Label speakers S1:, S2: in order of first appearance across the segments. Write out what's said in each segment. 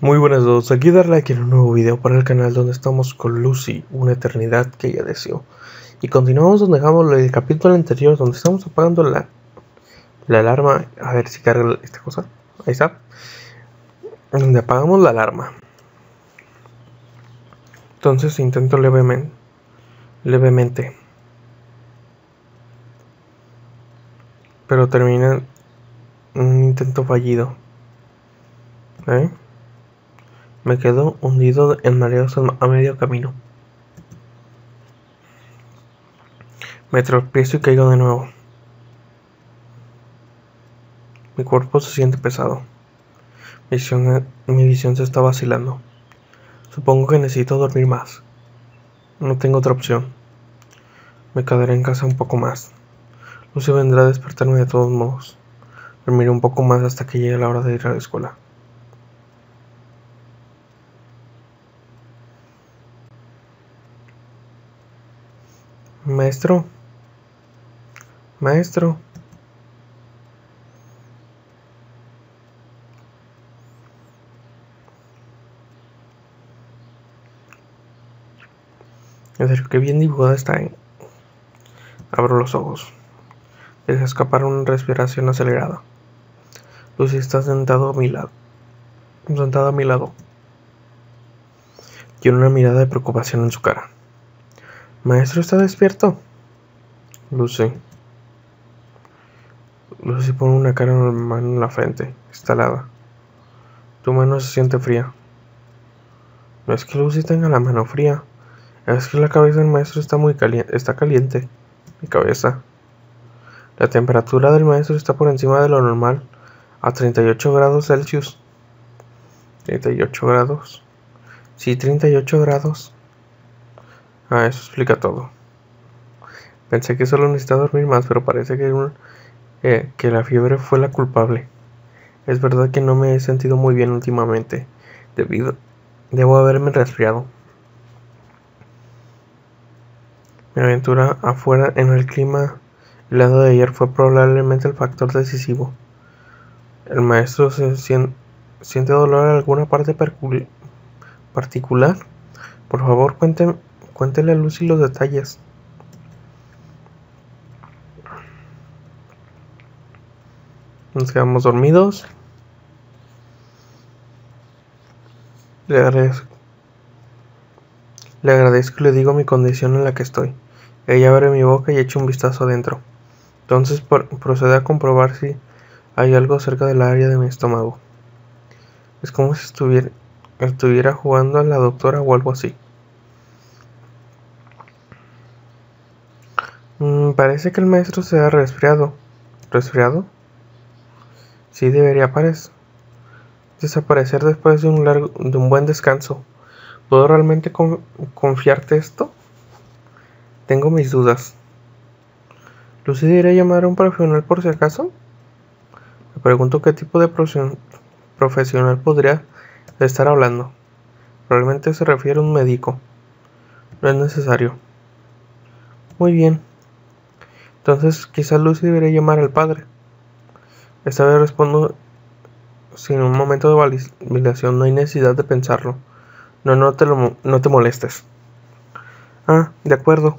S1: Muy buenas a todos, aquí darle aquí en un nuevo video para el canal donde estamos con Lucy, una eternidad que ella deseó. Y continuamos donde dejamos el capítulo anterior, donde estamos apagando la, la alarma. A ver si carga esta cosa. Ahí está. Donde apagamos la alarma. Entonces intento levemente. Levemente. Pero termina un intento fallido. ¿Eh? Me quedo hundido en mareos a medio camino. Me tropiezo y caigo de nuevo. Mi cuerpo se siente pesado. Mi visión, mi visión se está vacilando. Supongo que necesito dormir más. No tengo otra opción. Me quedaré en casa un poco más. Lucy vendrá a despertarme de todos modos. Dormiré un poco más hasta que llegue la hora de ir a la escuela. Maestro. Maestro. En serio, qué bien dibujada está. ¿eh? Abro los ojos. Deja escapar una respiración acelerada. Lucy está sentado a mi lado. Sentada a mi lado. Tiene una mirada de preocupación en su cara. Maestro está despierto. Lucy. Lucy pone una cara normal en la frente, instalada. Tu mano se siente fría. No es que Lucy tenga la mano fría, es que la cabeza del maestro está muy caliente, está caliente. Mi cabeza. La temperatura del maestro está por encima de lo normal, a 38 grados Celsius. 38 grados. Sí, 38 grados. Ah, eso explica todo. Pensé que solo necesitaba dormir más, pero parece que, eh, que la fiebre fue la culpable. Es verdad que no me he sentido muy bien últimamente, debido... Debo haberme resfriado. Mi aventura afuera en el clima helado de ayer fue probablemente el factor decisivo. El maestro se siente dolor en alguna parte particular. Por favor, cuénteme Cuéntele a Lucy los detalles. Nos quedamos dormidos. Le agradezco. Le agradezco y le digo mi condición en la que estoy. Ella abre mi boca y echa un vistazo adentro. Entonces procede a comprobar si hay algo cerca del área de mi estómago. Es como si estuviera, estuviera jugando a la doctora o algo así. Parece que el maestro se ha resfriado. ¿Resfriado? Sí, debería desaparecer después de un, largo, de un buen descanso. ¿Puedo realmente confiarte esto? Tengo mis dudas. ¿Lucy debería llamar a un profesional por si acaso? Me pregunto qué tipo de profesional podría estar hablando. Probablemente se refiere a un médico. No es necesario. Muy bien. Entonces quizás Lucy debería llamar al padre. Esta vez respondo sin un momento de validación, no hay necesidad de pensarlo. No, no te, no te molestes. Ah, de acuerdo.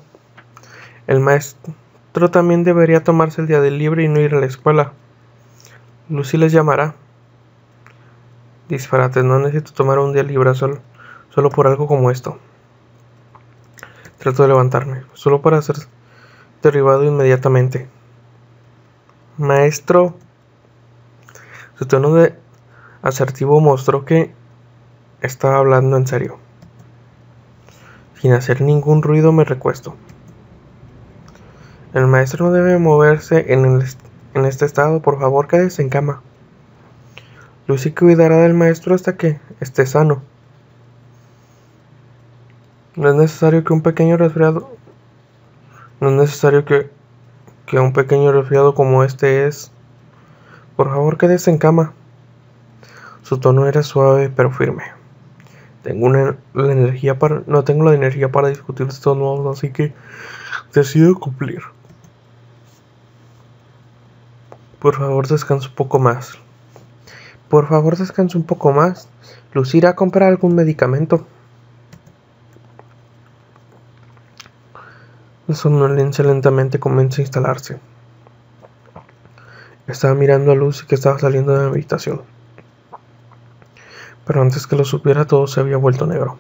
S1: El maestro también debería tomarse el día del libre y no ir a la escuela. Lucy les llamará. Disparates, no necesito tomar un día libre solo, solo por algo como esto. Trato de levantarme, solo para hacer derribado inmediatamente. Maestro. Su tono de asertivo mostró que estaba hablando en serio. Sin hacer ningún ruido me recuesto. El maestro no debe moverse en, en este estado, por favor quédese en cama. Lucy cuidará del maestro hasta que esté sano. No es necesario que un pequeño resfriado no es necesario que, que un pequeño resfriado como este es. Por favor, quédese en cama. Su tono era suave pero firme. Tengo una, la energía para, no tengo la energía para discutir estos modos, así que decido cumplir. Por favor, descansa un poco más. Por favor, descanse un poco más. Lucy irá a comprar algún medicamento. La somnolencia lentamente comienza a instalarse. Estaba mirando a Lucy que estaba saliendo de la habitación. Pero antes que lo supiera todo se había vuelto negro.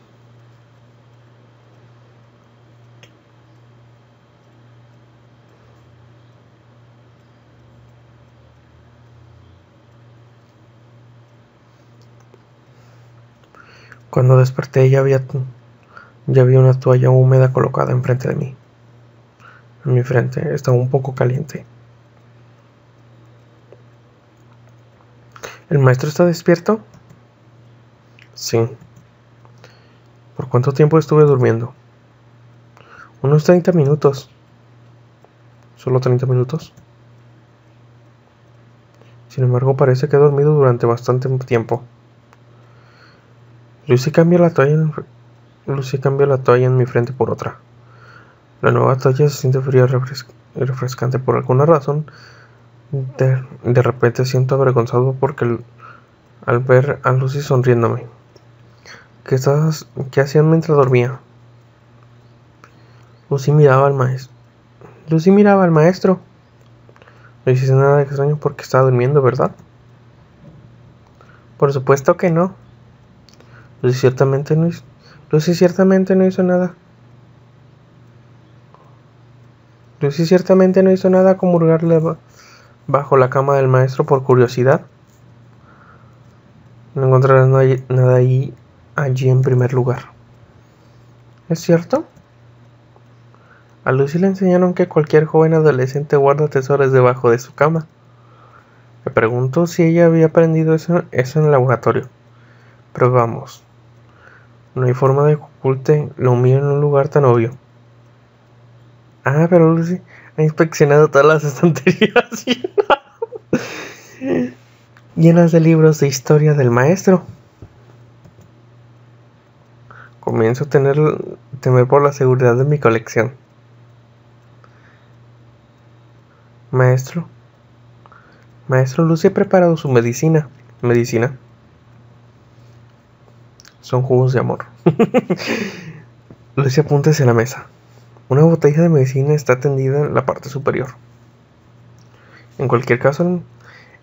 S1: Cuando desperté ya había, ya había una toalla húmeda colocada enfrente de mí. Mi frente estaba un poco caliente. ¿El maestro está despierto? Sí. ¿Por cuánto tiempo estuve durmiendo? Unos 30 minutos. ¿Solo 30 minutos? Sin embargo, parece que he dormido durante bastante tiempo. Lucy cambia la toalla en, Lucy cambia la toalla en mi frente por otra. La nueva toalla se siente fría y refrescante por alguna razón. De, de repente siento avergonzado porque al ver a Lucy sonriéndome. ¿Qué, estás, ¿Qué hacían mientras dormía? Lucy miraba al maestro. Lucy miraba al maestro. No hice nada extraño porque estaba durmiendo, ¿verdad? Por supuesto que no. Lucy ciertamente no hizo, Lucy ciertamente no hizo nada. Lucy ciertamente no hizo nada como hurgarle bajo la cama del maestro por curiosidad. No encontrarás nada ahí, allí en primer lugar. ¿Es cierto? A Lucy le enseñaron que cualquier joven adolescente guarda tesoros debajo de su cama. Me pregunto si ella había aprendido eso, eso en el laboratorio. Pero vamos, no hay forma de que oculte lo mío en un lugar tan obvio. Ah, pero Lucy ha inspeccionado todas las estanterías llenas de libros de historia del maestro. Comienzo a tener temer por la seguridad de mi colección. Maestro. Maestro, Lucy ha preparado su medicina. Medicina son jugos de amor. Lucy apunta hacia la mesa. Una botella de medicina está tendida en la parte superior. En cualquier caso,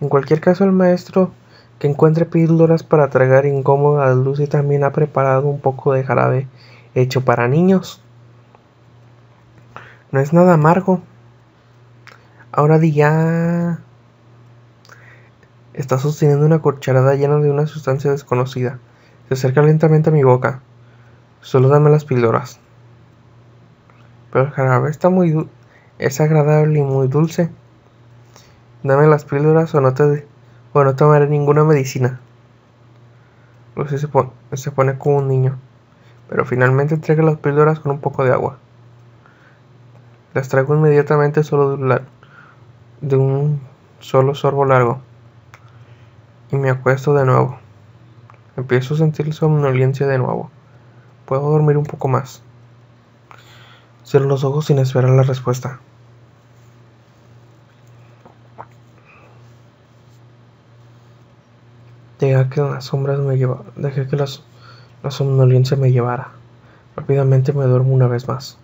S1: en cualquier caso el maestro que encuentre píldoras para tragar incómodas, Lucy también ha preparado un poco de jarabe hecho para niños. No es nada amargo. Ahora di ya. Está sosteniendo una cucharada llena de una sustancia desconocida. Se acerca lentamente a mi boca. Solo dame las píldoras. Pero el jarabe está muy es agradable y muy dulce. Dame las píldoras o no te o no tomaré ninguna medicina. Lucy se, se pone como un niño, pero finalmente entrega las píldoras con un poco de agua. Las traigo inmediatamente solo de, de un solo sorbo largo y me acuesto de nuevo. Empiezo a sentir somnolencia de nuevo. Puedo dormir un poco más. Cierro los ojos sin esperar la respuesta. Dejé que las sombras me lleva, dejé que la somnolencia me llevara. Rápidamente me duermo una vez más.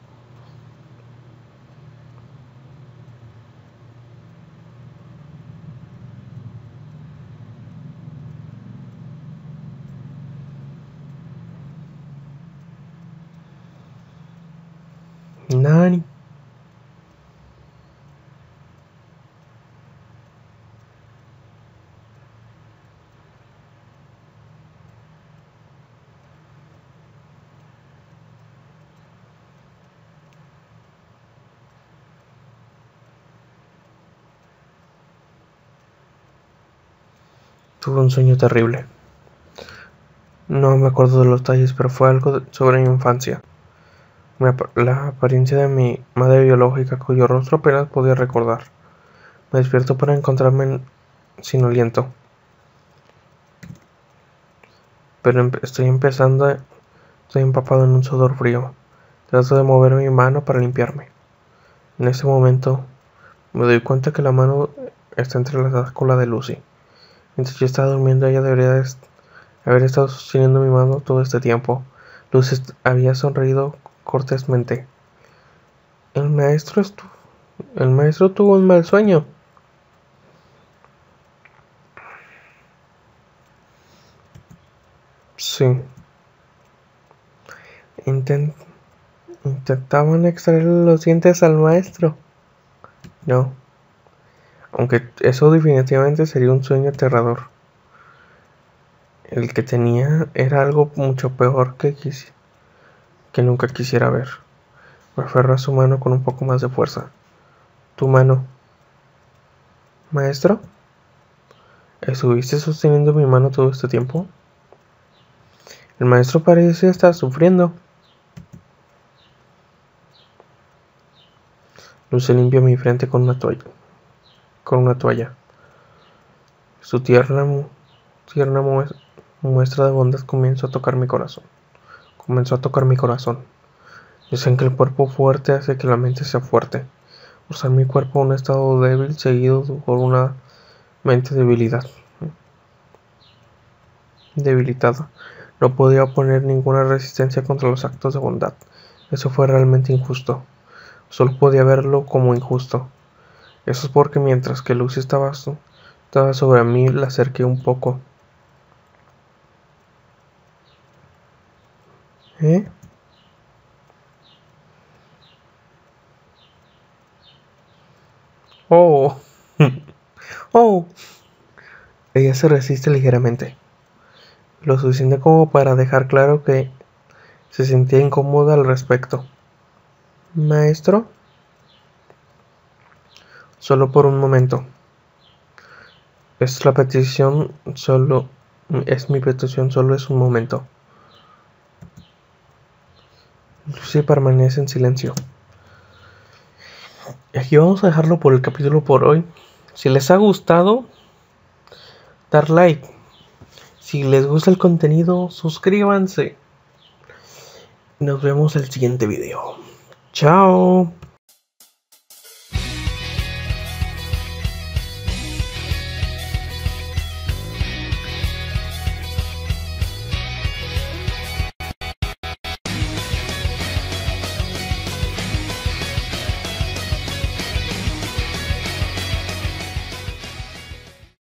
S1: Tuve un sueño terrible. No me acuerdo de los detalles, pero fue algo sobre mi infancia la apariencia de mi madre biológica, cuyo rostro apenas podía recordar. Me despierto para encontrarme sin aliento. Pero estoy empezando, estoy empapado en un sudor frío. Trato de mover mi mano para limpiarme. En ese momento me doy cuenta que la mano está entrelazada con la de Lucy. Mientras yo estaba durmiendo, ella debería haber estado sosteniendo mi mano todo este tiempo. Luz había sonreído cortésmente. El maestro El maestro tuvo un mal sueño. Sí. intentaban extraer los dientes al maestro. No. Aunque eso definitivamente sería un sueño aterrador. El que tenía era algo mucho peor que, que nunca quisiera ver. Me aferró a su mano con un poco más de fuerza. Tu mano. Maestro, ¿estuviste sosteniendo mi mano todo este tiempo? El maestro parece estar sufriendo. Luce limpia mi frente con una toalla. Con una toalla. Su tierna, muestra de bondad comenzó a tocar mi corazón. Comenzó a tocar mi corazón. Dicen que el cuerpo fuerte hace que la mente sea fuerte. Usar mi cuerpo en un estado débil seguido por una mente debilidad. Debilitada. No podía oponer ninguna resistencia contra los actos de bondad. Eso fue realmente injusto. Solo podía verlo como injusto. Eso es porque mientras que Lucy estaba, estaba sobre mí, la acerqué un poco. ¿Eh? Oh. oh. Ella se resiste ligeramente lo suficiente como para dejar claro que se sentía incómoda al respecto. Maestro, solo por un momento. Es la petición, solo es mi petición, solo es un momento. Lucy permanece en silencio. Y aquí vamos a dejarlo por el capítulo por hoy. Si les ha gustado, dar like si les gusta el contenido, suscríbanse. Nos vemos el siguiente video. Chao.